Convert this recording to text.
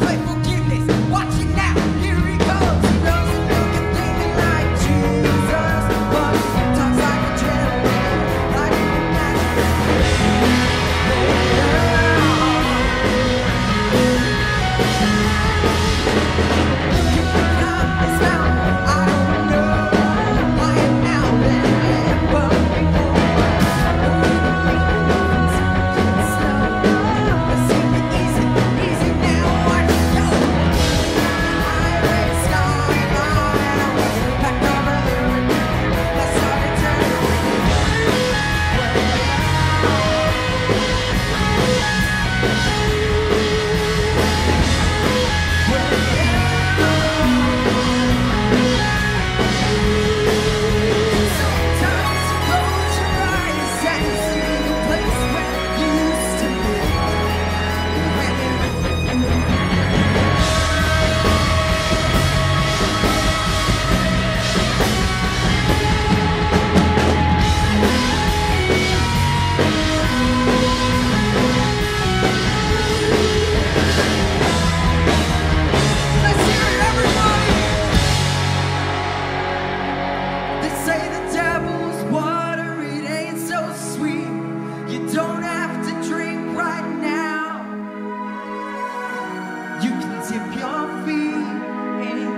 Put say the devil's water, it ain't so sweet. You don't have to drink right now. You can dip your feet in.